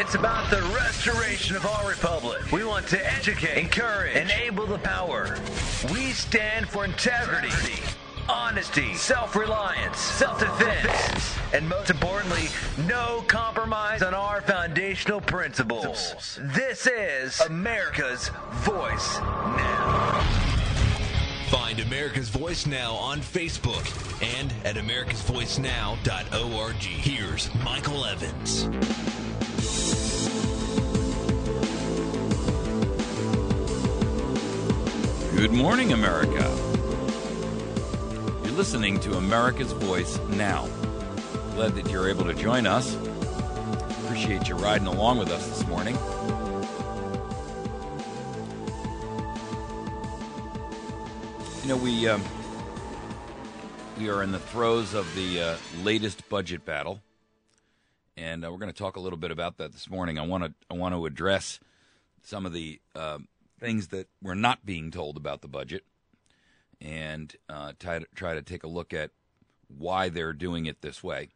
It's about the restoration of our republic. We want to educate, encourage, enable the power. We stand for integrity, honesty, self-reliance, self-defense, and most importantly, no compromise on our foundational principles. This is America's Voice Now. Find America's Voice Now on Facebook and at americasvoicenow.org. Here's Michael Evans. Good morning, America. You're listening to America's Voice now. Glad that you're able to join us. Appreciate you riding along with us this morning. You know, we um, we are in the throes of the uh, latest budget battle, and uh, we're going to talk a little bit about that this morning. I want to I want to address some of the uh, things that we're not being told about the budget, and uh, try to try to take a look at why they're doing it this way.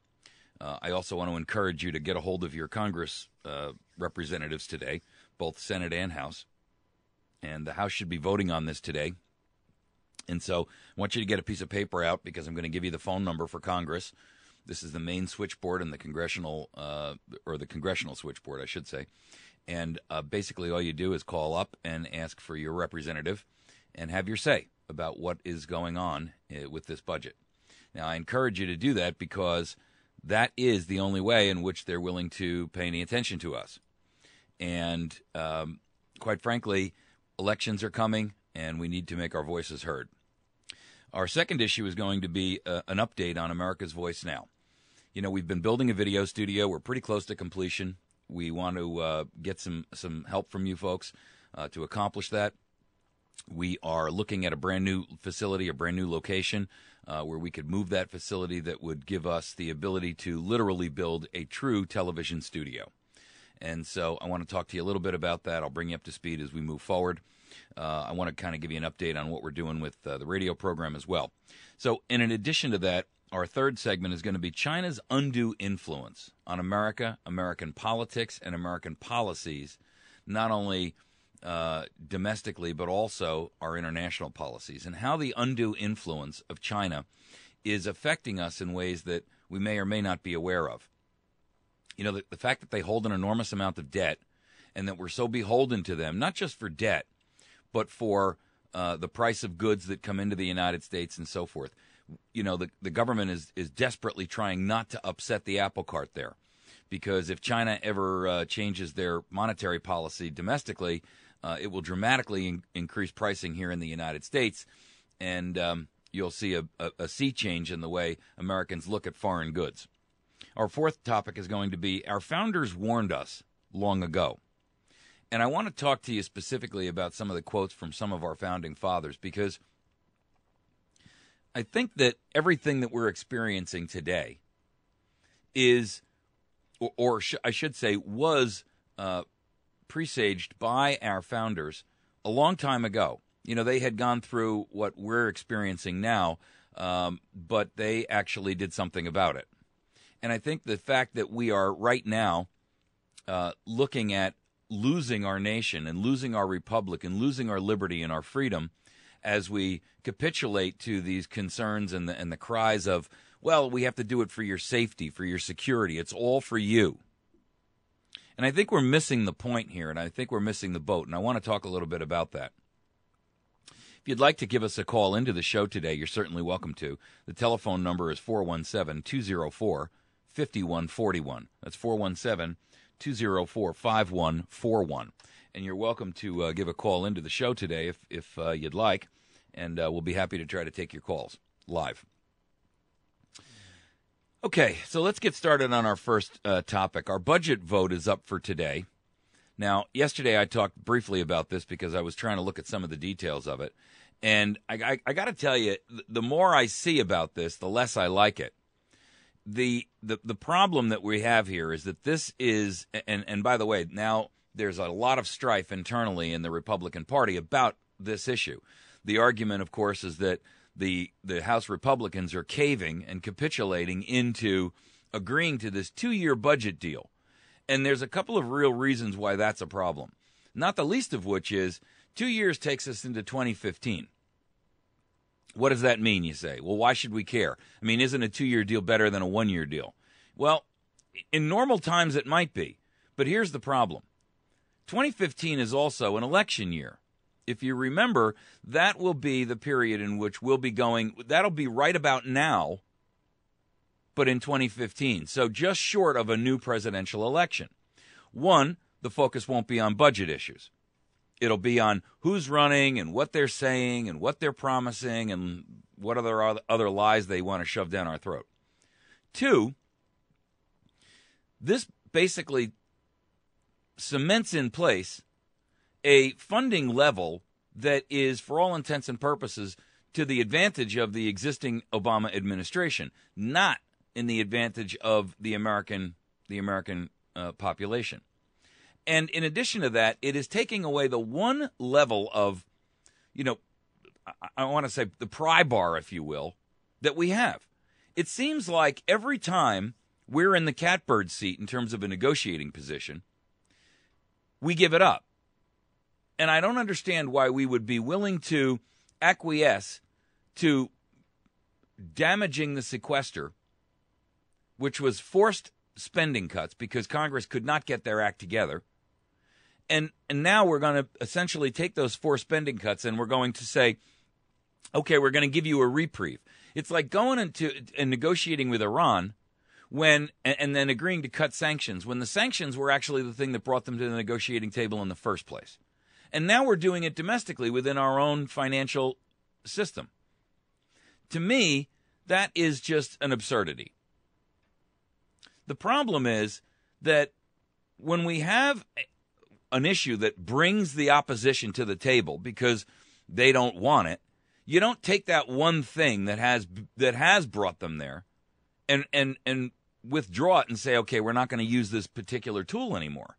Uh, I also want to encourage you to get a hold of your Congress uh, representatives today, both Senate and House, and the House should be voting on this today. And so I want you to get a piece of paper out because I'm going to give you the phone number for Congress. This is the main switchboard and the congressional, uh, or the congressional switchboard, I should say. And uh, basically, all you do is call up and ask for your representative and have your say about what is going on uh, with this budget. Now, I encourage you to do that because that is the only way in which they're willing to pay any attention to us. And um, quite frankly, elections are coming and we need to make our voices heard. Our second issue is going to be uh, an update on America's Voice Now. You know, we've been building a video studio. We're pretty close to completion. We want to uh, get some some help from you folks uh, to accomplish that. We are looking at a brand new facility, a brand new location uh, where we could move that facility that would give us the ability to literally build a true television studio. And so I want to talk to you a little bit about that. I'll bring you up to speed as we move forward. Uh, I want to kind of give you an update on what we're doing with uh, the radio program as well. So, in addition to that, our third segment is going to be China's undue influence on America, American politics, and American policies, not only uh, domestically, but also our international policies, and how the undue influence of China is affecting us in ways that we may or may not be aware of. You know, the, the fact that they hold an enormous amount of debt and that we're so beholden to them, not just for debt, but for uh, the price of goods that come into the United States and so forth. You know, the, the government is, is desperately trying not to upset the apple cart there. Because if China ever uh, changes their monetary policy domestically, uh, it will dramatically in- increase pricing here in the United States. And um, you'll see a, a, a sea change in the way Americans look at foreign goods. Our fourth topic is going to be our founders warned us long ago. And I want to talk to you specifically about some of the quotes from some of our founding fathers because I think that everything that we're experiencing today is, or, or sh- I should say, was uh, presaged by our founders a long time ago. You know, they had gone through what we're experiencing now, um, but they actually did something about it. And I think the fact that we are right now uh, looking at losing our nation and losing our republic and losing our liberty and our freedom as we capitulate to these concerns and the, and the cries of, well, we have to do it for your safety, for your security. It's all for you. And I think we're missing the point here, and I think we're missing the boat. And I want to talk a little bit about that. If you'd like to give us a call into the show today, you're certainly welcome to. The telephone number is 417 204 5141. That's 417 204 5141. And you're welcome to uh, give a call into the show today if, if uh, you'd like, and uh, we'll be happy to try to take your calls live. Okay, so let's get started on our first uh, topic. Our budget vote is up for today. Now, yesterday I talked briefly about this because I was trying to look at some of the details of it. And I, I, I got to tell you, the more I see about this, the less I like it. The, the the problem that we have here is that this is, and and by the way, now there's a lot of strife internally in the Republican Party about this issue. The argument, of course, is that the the House Republicans are caving and capitulating into agreeing to this two year budget deal. And there's a couple of real reasons why that's a problem. Not the least of which is two years takes us into 2015. What does that mean, you say? Well, why should we care? I mean, isn't a two year deal better than a one year deal? Well, in normal times it might be. But here's the problem 2015 is also an election year. If you remember, that will be the period in which we'll be going, that'll be right about now, but in 2015. So just short of a new presidential election. One, the focus won't be on budget issues. It'll be on who's running and what they're saying and what they're promising and what other other lies they want to shove down our throat. Two, this basically cements in place a funding level that is, for all intents and purposes, to the advantage of the existing Obama administration, not in the advantage of the American the American uh, population. And in addition to that, it is taking away the one level of, you know, I, I want to say the pry bar, if you will, that we have. It seems like every time we're in the catbird seat in terms of a negotiating position, we give it up. And I don't understand why we would be willing to acquiesce to damaging the sequester, which was forced spending cuts because Congress could not get their act together. And and now we're going to essentially take those four spending cuts and we're going to say, okay, we're going to give you a reprieve. It's like going into and negotiating with Iran when and, then agreeing to cut sanctions when the sanctions were actually the thing that brought them to the negotiating table in the first place. And now we're doing it domestically within our own financial system. To me, that is just an absurdity. The problem is that when we have an issue that brings the opposition to the table because they don't want it, you don't take that one thing that has that has brought them there and and and withdraw it and say, okay, we're not going to use this particular tool anymore.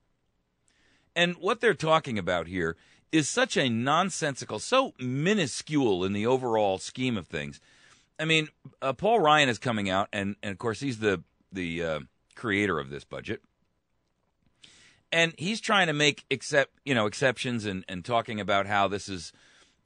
And what they're talking about here is such a nonsensical, so minuscule in the overall scheme of things. I mean, uh, Paul Ryan is coming out, and, and of course he's the the uh, creator of this budget, and he's trying to make except you know exceptions and and talking about how this is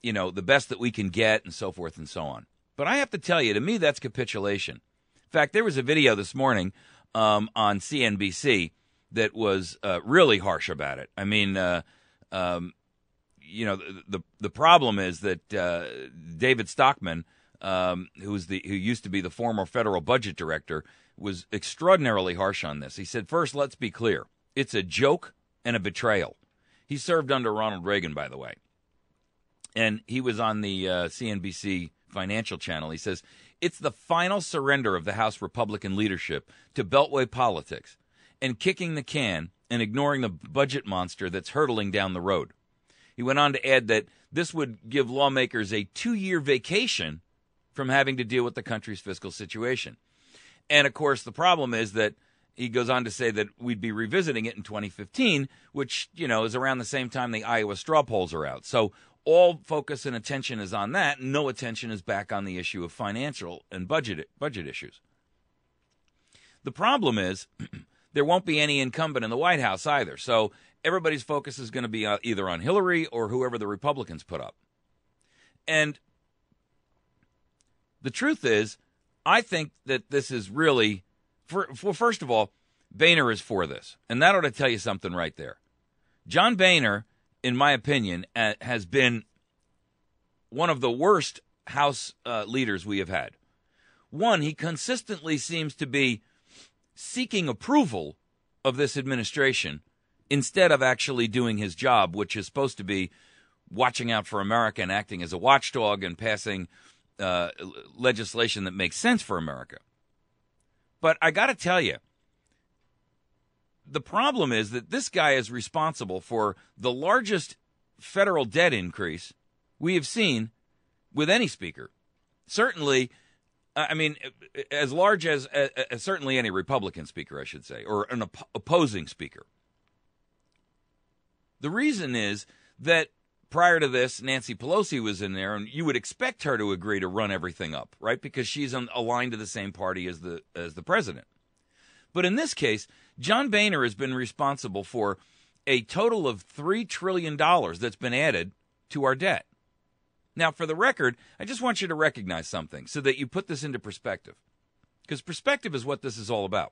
you know the best that we can get and so forth and so on. But I have to tell you, to me, that's capitulation. In fact, there was a video this morning um, on CNBC that was uh, really harsh about it. I mean, uh, um, you know, the, the, the problem is that uh, David Stockman, um, who was the who used to be the former federal budget director, was extraordinarily harsh on this. He said, first, let's be clear, it's a joke and a betrayal." He served under Ronald Reagan, by the way, and he was on the uh, CNBC Financial Channel. He says it's the final surrender of the House Republican leadership to Beltway politics and kicking the can and ignoring the budget monster that's hurtling down the road. He went on to add that this would give lawmakers a two year vacation from having to deal with the country's fiscal situation. And of course, the problem is that he goes on to say that we'd be revisiting it in 2015, which, you know, is around the same time the Iowa straw polls are out. So all focus and attention is on that. No attention is back on the issue of financial and budget budget issues. The problem is there won't be any incumbent in the White House either. So everybody's focus is going to be uh, either on Hillary or whoever the Republicans put up. And the truth is, I think that this is really, for, for first of all, Boehner is for this, and that ought to tell you something right there. John Boehner in my opinion, has been one of the worst House uh, leaders we have had. One, he consistently seems to be seeking approval of this administration instead of actually doing his job, which is supposed to be watching out for America and acting as a watchdog and passing uh, legislation that makes sense for America. But I got to tell you, the problem is that this guy is responsible for the largest federal debt increase we have seen with any speaker. Certainly, I mean, as large as, as certainly any Republican speaker, I should say, or an op- opposing speaker. The reason is that prior to this, Nancy Pelosi was in there, and you would expect her to agree to run everything up, right? Because she's aligned to the same party as the as the president. But in this case, John Boehner has been responsible for a total of $3 trillion that's been added to our debt. Now, for the record, I just want you to recognize something so that you put this into perspective. Because perspective is what this is all about.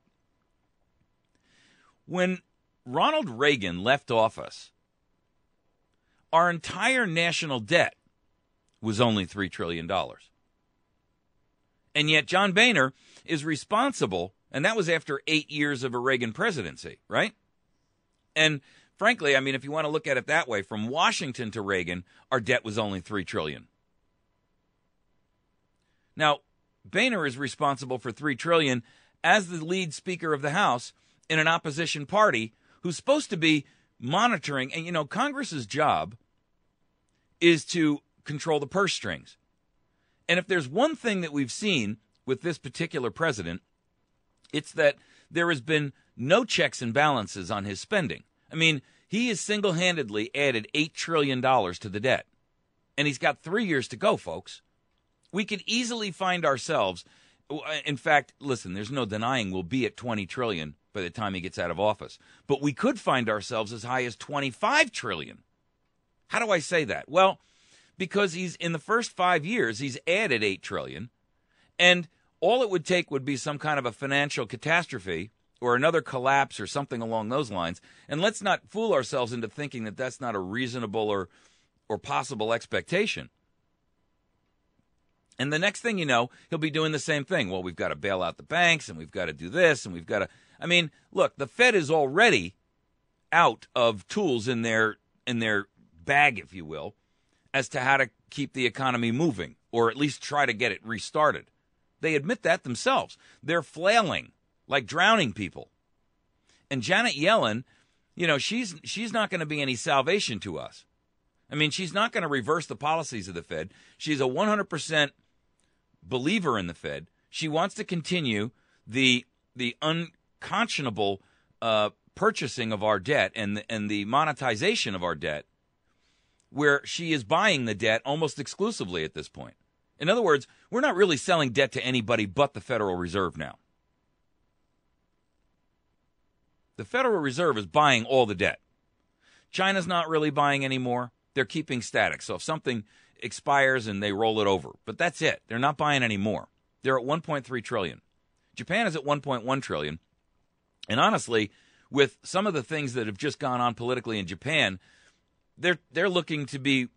When Ronald Reagan left office, our entire national debt was only $3 trillion. And yet, John Boehner is responsible, and that was after eight years of a Reagan presidency, right? And frankly, I mean, if you want to look at it that way, from Washington to Reagan, our debt was only 3 trillion. Now, Boehner is responsible for 3 trillion as the lead speaker of the House in an opposition party who's supposed to be monitoring. And, you know, Congress's job is to control the purse strings. And if there's one thing that we've seen with this particular president, it's that there has been no checks and balances on his spending. I mean, he has single handedly added $8 trillion to the debt. And he's got three years to go, folks. We could easily find ourselves. Uh, in fact, listen, there's no denying we'll be at 20 trillion by the time he gets out of office. But we could find ourselves as high as 25 trillion. How do I say that? Well, because he's in the first 5 years he's added 8 trillion and all it would take would be some kind of a financial catastrophe or another collapse or something along those lines. And let's not fool ourselves into thinking that that's not a reasonable or or possible expectation. And the next thing you know, he'll be doing the same thing. Well, we've got to bail out the banks and we've got to do this and we've got to I mean, look, the Fed is already out of tools in their in their bag, if you will, as to how to keep the economy moving or at least try to get it restarted. They admit that themselves. They're flailing like drowning people. And Janet Yellen, you know, she's she's not going to be any salvation to us. I mean, she's not going to reverse the policies of the Fed. She's a 100% believer in the Fed. She wants to continue the the unconscionable uh, purchasing of our debt and and the monetization of our debt, where she is buying the debt almost exclusively at this point. In other words, we're not really selling debt to anybody but the Federal Reserve now. The Federal Reserve is buying all the debt. China's not really buying anymore. They're keeping static. So if something expires and they roll it over, but that's it. They're not buying anymore. They're at 1.3 trillion. Japan is at 1.1 trillion. And honestly, with some of the things that have just gone on politically in Japan, they're they're looking to be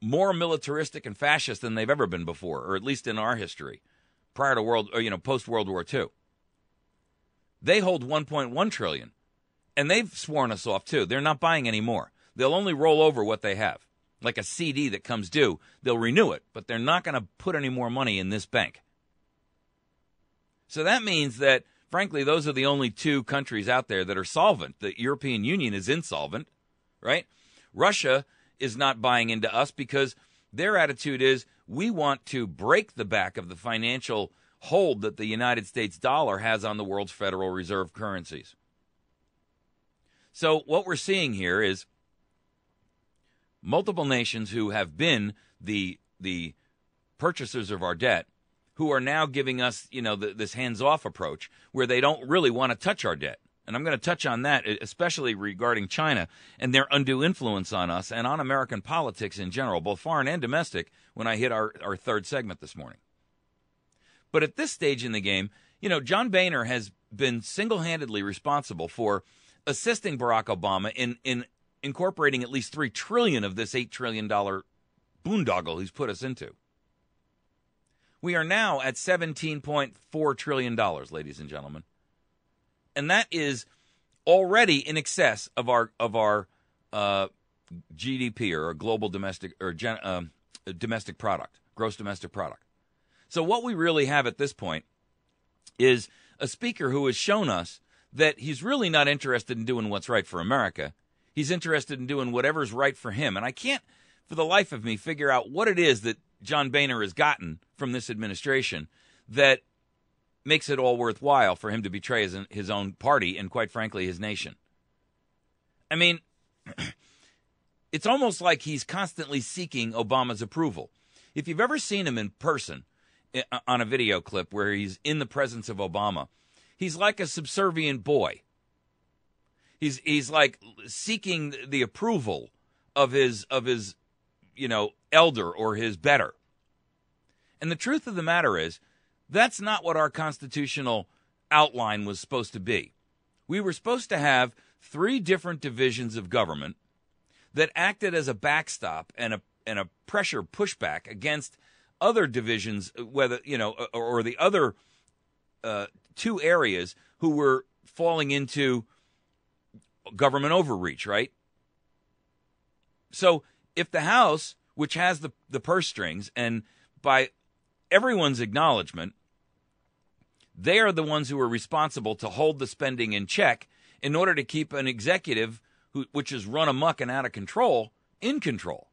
more militaristic and fascist than they've ever been before, or at least in our history, prior to world or you know post World War II. They hold 1.1 trillion and they've sworn us off too. They're not buying any more. They'll only roll over what they have. Like a CD that comes due, they'll renew it, but they're not going to put any more money in this bank. So that means that, frankly, those are the only two countries out there that are solvent. The European Union is insolvent, right? Russia is not buying into us because their attitude is we want to break the back of the financial hold that the United States dollar has on the world's Federal Reserve currencies. So what we're seeing here is multiple nations who have been the the purchasers of our debt who are now giving us, you know, the, this hands-off approach where they don't really want to touch our debt. And I'm going to touch on that, especially regarding China and their undue influence on us and on American politics in general, both foreign and domestic, when I hit our, our third segment this morning. But at this stage in the game, you know, John Boehner has been single handedly responsible for assisting Barack Obama in in incorporating at least 3 trillion of this eight trillion dollar boondoggle he's put us into. We are now at seventeen point four trillion dollars, ladies and gentlemen, and that is already in excess of our of our uh, GDP or global domestic or gen, uh, domestic product, gross domestic product. So what we really have at this point is a speaker who has shown us that he's really not interested in doing what's right for America. He's interested in doing whatever's right for him. And I can't, for the life of me, figure out what it is that John Boehner has gotten from this administration that makes it all worthwhile for him to betray his, his own party and, quite frankly, his nation. I mean, it's almost like he's constantly seeking Obama's approval. If you've ever seen him in person eh, on a video clip where he's in the presence of Obama, he's like a subservient boy. He's he's like seeking the approval of his of his you know elder or his better. And the truth of the matter is, that's not what our constitutional outline was supposed to be. We were supposed to have three different divisions of government that acted as a backstop and a and a pressure pushback against other divisions, whether you know, or, or the other uh, two areas who were falling into government overreach, right? So if the House, which has the the purse strings, and by everyone's acknowledgement, they are the ones who are responsible to hold the spending in check in order to keep an executive who, which is run amuck and out of control in control.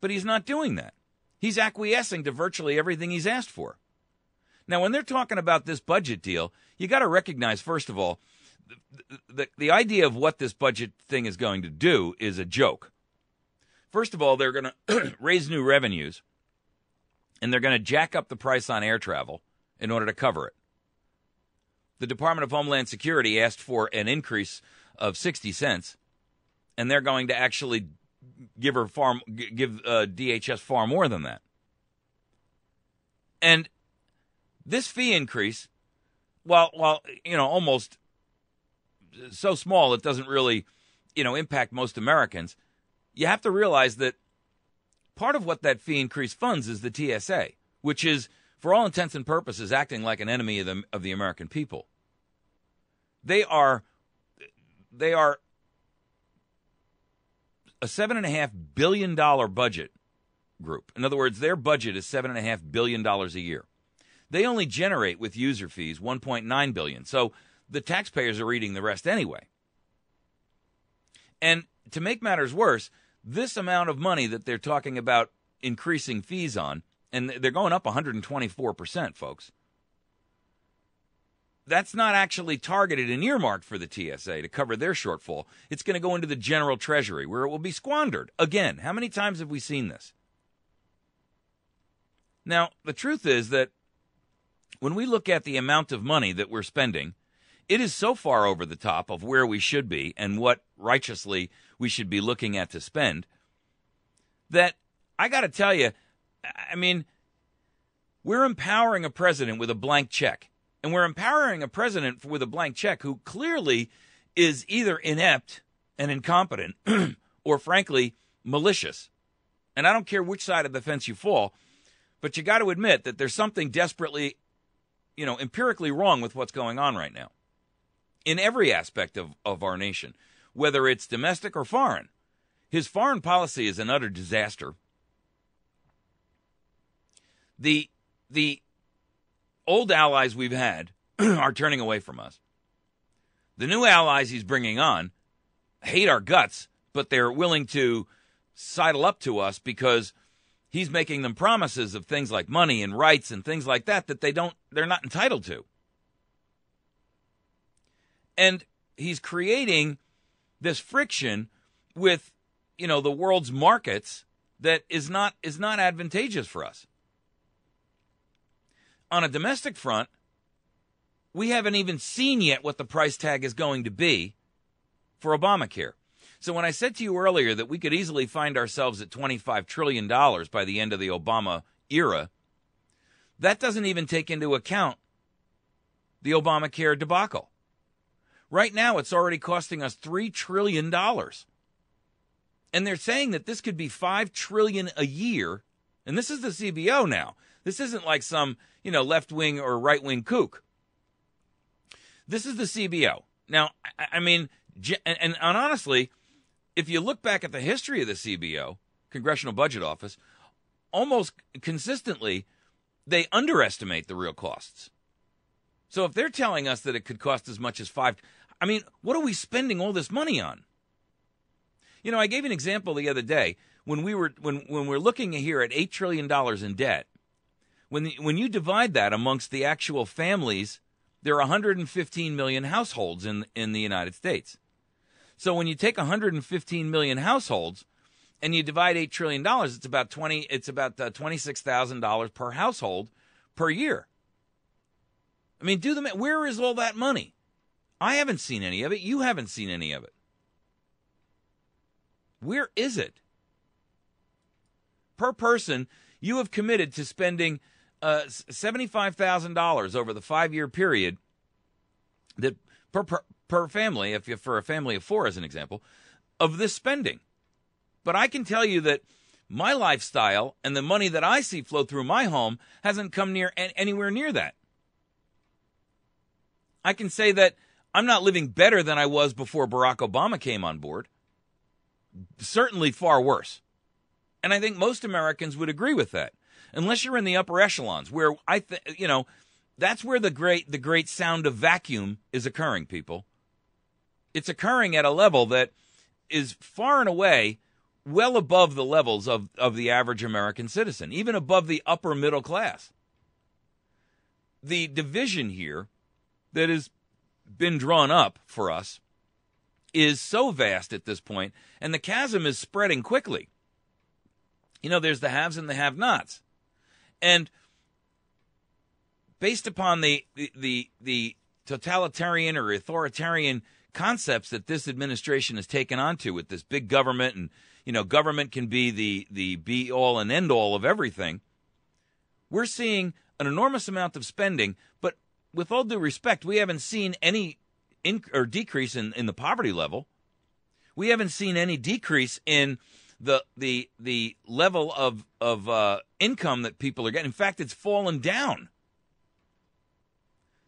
But he's not doing that. He's acquiescing to virtually everything he's asked for. Now, when they're talking about this budget deal, you got to recognize, first of all, the, the, the idea of what this budget thing is going to do is a joke. First of all, they're going to raise new revenues and they're going to jack up the price on air travel in order to cover it. The Department of Homeland Security asked for an increase of 60 cents, and they're going to actually give her far give uh, DHS far more than that. And this fee increase, while while you know almost so small it doesn't really you know impact most Americans, you have to realize that part of what that fee increase funds is the TSA, which is for all intents and purposes acting like an enemy of the of the American people. They are they are a seven and a half billion dollar budget group. In other words, their budget is seven and a half billion dollars a year. They only generate with user fees 1.9 billion. So the taxpayers are eating the rest anyway. And to make matters worse, this amount of money that they're talking about increasing fees on, and they're going up 124%, folks. That's not actually targeted and earmarked for the TSA to cover their shortfall. It's going to go into the general treasury where it will be squandered. Again, how many times have we seen this? Now, the truth is that when we look at the amount of money that we're spending, it is so far over the top of where we should be and what righteously we should be looking at to spend that I got to tell you, I mean, we're empowering a president with a blank check. And we're empowering a president with a blank check who clearly is either inept and incompetent or, frankly, malicious. And I don't care which side of the fence you fall, but you got to admit that there's something desperately you know, empirically wrong with what's going on right now in every aspect of, of our nation, whether it's domestic or foreign. His foreign policy is an utter disaster. The the old allies we've had are turning away from us. The new allies he's bringing on hate our guts, but they're willing to sidle up to us because he's making them promises of things like money and rights and things like that that they don't they're not entitled to. And he's creating this friction with you know the world's markets that is not is not advantageous for us. On a domestic front, we haven't even seen yet what the price tag is going to be for Obamacare. So when I said to you earlier that we could easily find ourselves at $25 trillion by the end of the Obama era, that doesn't even take into account the Obamacare debacle. Right now, it's already costing us $3 trillion. And they're saying that this could be 5 trillion a year. And this is the CBO now. This isn't like some, you know, left wing or right wing kook. This is the CBO. Now, I mean, and, honestly, if you look back at the history of the CBO, Congressional Budget Office, almost consistently they underestimate the real costs. So if they're telling us that it could cost as much as five, I mean, what are we spending all this money on? You know, I gave an example the other day when we were when when we're looking here at eight trillion dollars in debt. When the, when you divide that amongst the actual families, there are 115 million households in in the United States. So when you take 115 million households and you divide eight trillion dollars, it's about 20. It's about uh, 26 thousand dollars per household per year. I mean, do the where is all that money? I haven't seen any of it. You haven't seen any of it. Where is it? Per person, you have committed to spending uh, $75,000 over the five year period that per, per, per family, if you for a family of four, as an example, of this spending. But I can tell you that my lifestyle and the money that I see flow through my home hasn't come near anywhere near that. I can say that I'm not living better than I was before Barack Obama came on board. Certainly far worse. And I think most Americans would agree with that. Unless you're in the upper echelons where I think, you know, that's where the great the great sound of vacuum is occurring, people. It's occurring at a level that is far and away well above the levels of, of the average American citizen, even above the upper middle class. The division here that has been drawn up for us is so vast at this point, and the chasm is spreading quickly. You know, there's the haves and the have nots. And based upon the, the, the totalitarian or authoritarian concepts that this administration has taken onto with this big government and you know government can be the the be all and end all of everything we're seeing an enormous amount of spending but with all due respect we haven't seen any in, or decrease in, in the poverty level we haven't seen any decrease in the the the level of of uh, income that people are getting in fact it's fallen down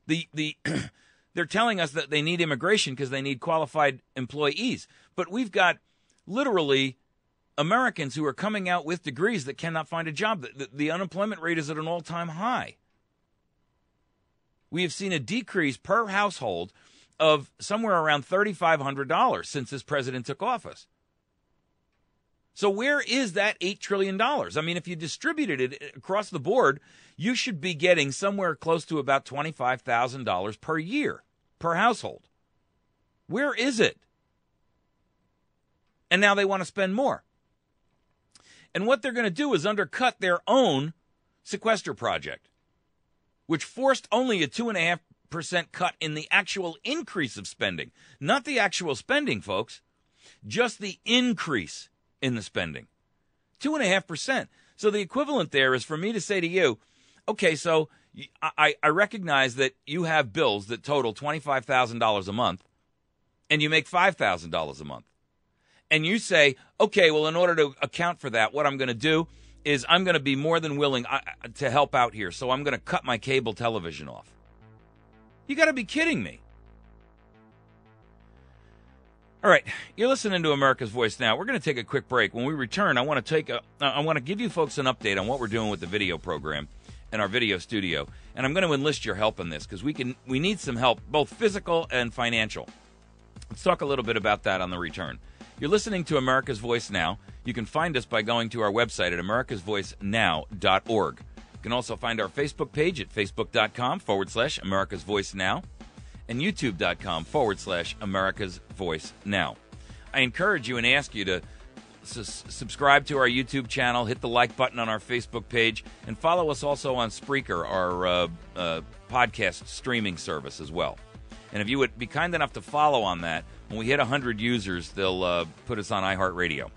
the the they're telling us that they need immigration because they need qualified employees. But we've got literally Americans who are coming out with degrees that cannot find a job. The, the, the unemployment rate is at an all time high. We have seen a decrease per household of somewhere around $3,500 since this president took office. So where is that $8 trillion? I mean, if you distributed it across the board, you should be getting somewhere close to about $25,000 per year per household. Where is it? And now they want to spend more. And what they're going to do is undercut their own sequester project, which forced only a 2.5% cut in the actual increase of spending. Not the actual spending, folks, just the increase in the spending. 2.5%. So the equivalent there is for me to say to you, okay, so I, I recognize that you have bills that total $25,000 a month and you make $5,000 a month. And you say, okay, well, in order to account for that, what I'm going to do is I'm going to be more than willing to help out here. So I'm going to cut my cable television off. You got to be kidding me. All right, you're listening to America's Voice now. We're going to take a quick break. When we return, I want to take a, I want to give you folks an update on what we're doing with the video program in our video studio, and I'm going to enlist your help in this because we can, we need some help, both physical and financial. Let's talk a little bit about that on the return. You're listening to America's Voice now. You can find us by going to our website at americasvoicenow.org. You can also find our Facebook page at facebook.com forward slash America's Voice Now and youtube.com forward slash America's Voice Now. I encourage you and ask you to subscribe to our YouTube channel, hit the like button on our Facebook page, and follow us also on Spreaker, our uh, uh, podcast streaming service as well. And if you would be kind enough to follow on that, when we hit 100 users, they'll uh, put us on iHeartRadio.